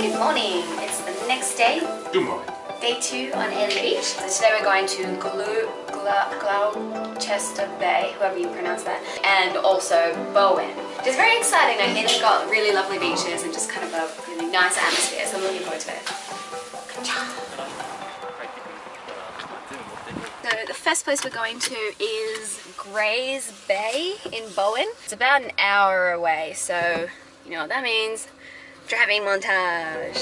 Good morning. It's the next day, Good morning. day two on Airlie Beach. So today we're going to Gla, Gloucester Bay, whoever you pronounce that, and also Bowen. It's very exciting. I hear they've got really lovely beaches and just kind of a really nice atmosphere, so I'm looking forward to it. So the first place we're going to is Grays Bay in Bowen. It's about an hour away, so you know what that means. Driving montage.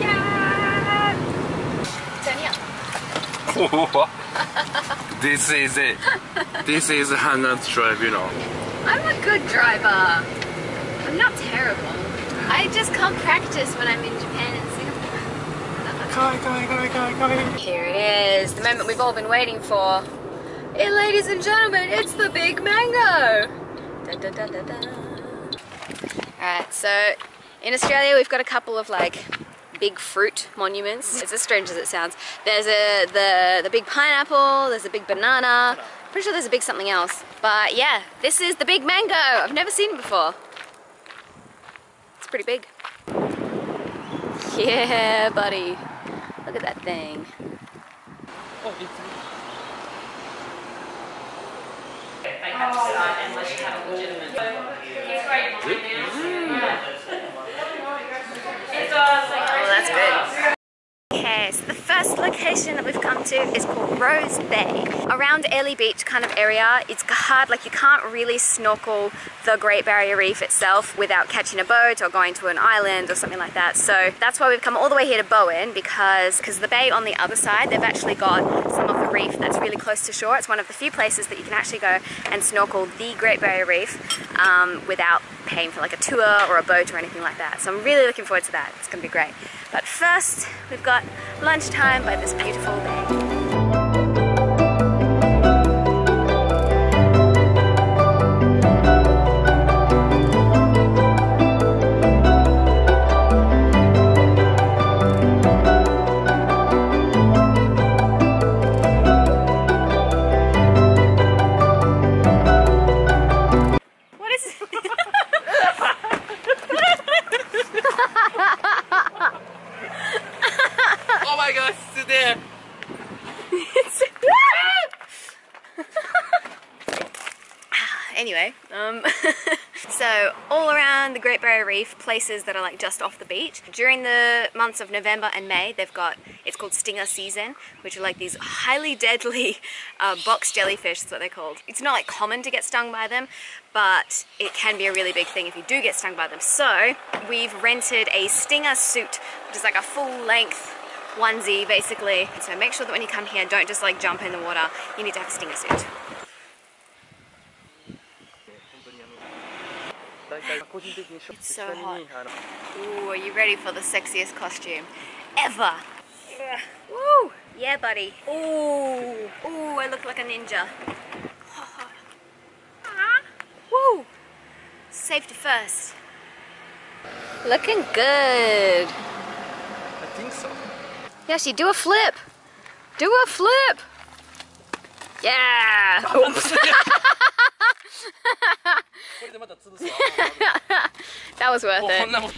Yeah! Turn this is it. This is Hannah's drive, you know. I'm a good driver. I'm not terrible. I just can't practice when I'm in Japan and Singapore. Here it is, the moment we've all been waiting for. Hey, ladies and gentlemen, it's the big mango. Dun, dun, dun. Alright, so in Australia we've got a couple of like big fruit monuments. It's as strange as it sounds. There's a the the big pineapple, there's a big banana. Pretty sure there's a big something else. But yeah, this is the big mango. I've never seen it before. It's pretty big. Yeah, buddy. Look at that thing. Oh, I have to start unless you have a legitimate. Location that we've come to is called Rose Bay. Around Airlie Beach kind of area, it's hard, like you can't really snorkel the Great Barrier Reef itself without catching a boat or going to an island or something like that. So that's why we've come all the way here to Bowen because because the bay on the other side, they've actually got some of the reef that's really close to shore. It's one of the few places that you can actually go and snorkel the Great Barrier Reef um, without paying for like a tour or a boat or anything like that. So I'm really looking forward to that. It's gonna be great. But first, we've got lunchtime by this beautiful bay. Um, so all around the Great Barrier Reef, places that are like just off the beach. During the months of November and May, they've got it's called stinger season, which are like these highly deadly uh, box jellyfish. That's what they're called. It's not like common to get stung by them, but it can be a really big thing if you do get stung by them. So we've rented a stinger suit, which is like a full length onesie basically. So make sure that when you come here, don't just like jump in the water. You need to have a stinger suit. It's so hot. Ooh, are you ready for the sexiest costume ever? Yeah. Woo! Yeah, buddy. Ooh, ooh, I look like a ninja. Woo! Safety first. Looking good. I think so. Yoshi, do a flip. Do a flip. Yeah. Oops. that was worth it.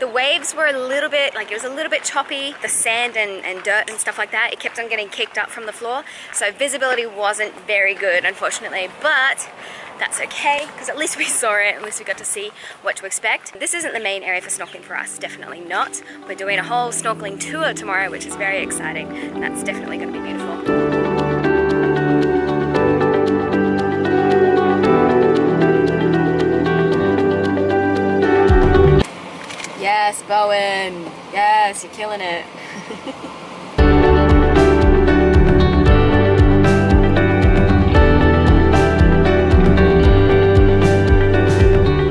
The waves were a little bit, like it was a little bit choppy, the sand and, and dirt and stuff like that, it kept on getting kicked up from the floor. So visibility wasn't very good, unfortunately, but that's okay because at least we saw it, at least we got to see what to expect. This isn't the main area for snorkeling for us, definitely not. We're doing a whole snorkeling tour tomorrow, which is very exciting. That's definitely going to be beautiful. Bowen. Yes, you're killing it.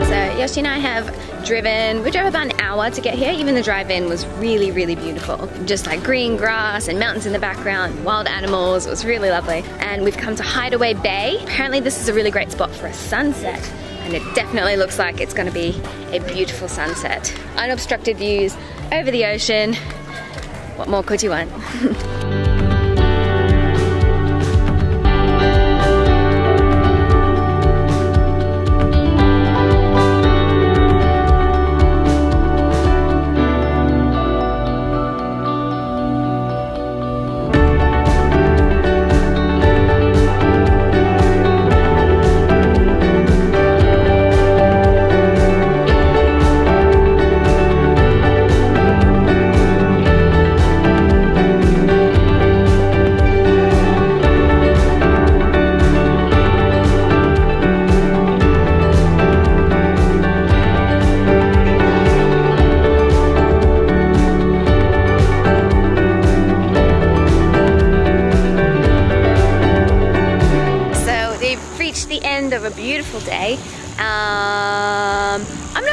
so Yoshi and I have driven, we drove about an hour to get here. Even the drive-in was really, really beautiful. Just like green grass and mountains in the background, wild animals. It was really lovely. And we've come to Hideaway Bay. Apparently this is a really great spot for a sunset and it definitely looks like it's going to be a beautiful sunset. Unobstructed views over the ocean. What more could you want?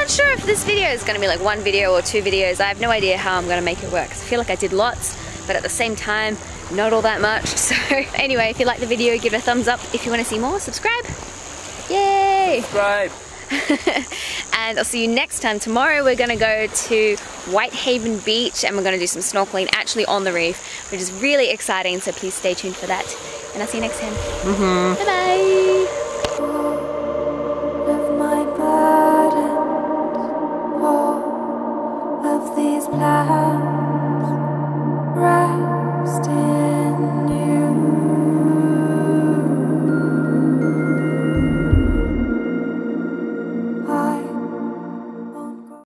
not sure if this video is going to be like one video or two videos. I have no idea how I'm going to make it work. I feel like I did lots, but at the same time, not all that much. So anyway, if you like the video, give it a thumbs up. If you want to see more, subscribe. Yay! Subscribe. and I'll see you next time. Tomorrow we're going to go to Whitehaven Beach and we're going to do some snorkeling actually on the reef, which is really exciting. So please stay tuned for that. And I'll see you next time. Mm-hmm. Bye bye. My